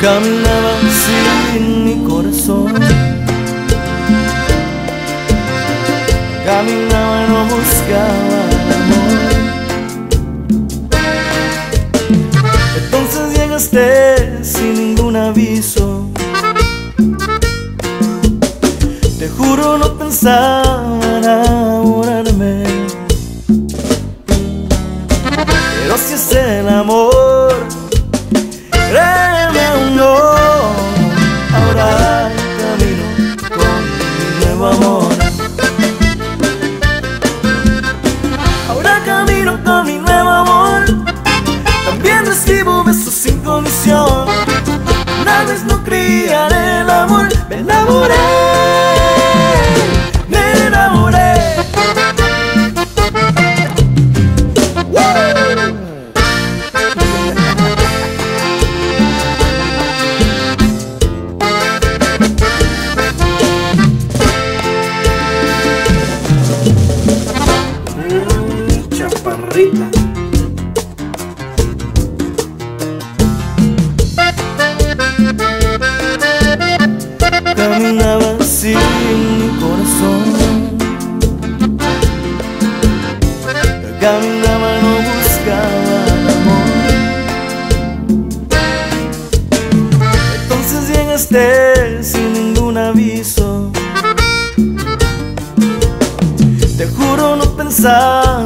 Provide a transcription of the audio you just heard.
Caminaba sin mi corazón. Caminaba y no buscaba amor. Entonces llegaste sin ningún aviso. Te juro no pensaba enamorarme. Si es el amor, créeme aún no. Ahora camino con mi nuevo amor. Ahora camino con mi nuevo amor. También recibo besos sin condición. Una vez no creía en el amor, me enamoré. Caminaba sin mi corazón. Caminaba, no buscaba el amor. Entonces llegaste sin ningún aviso. Te juro no pensaba